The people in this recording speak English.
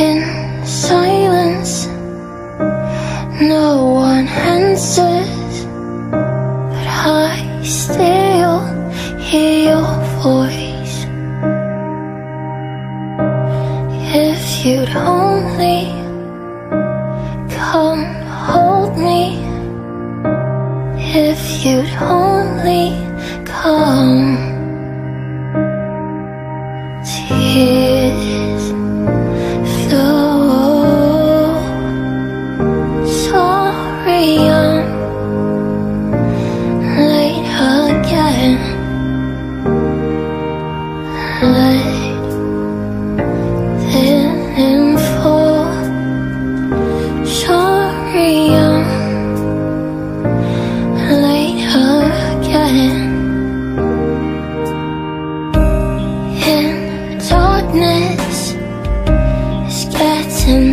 In silence, no one answers, but I still hear your voice. If you'd only come hold me, if you'd only come, tears Sorry, I'm late again. Let them fall. Sorry, I'm late again. In darkness, it's getting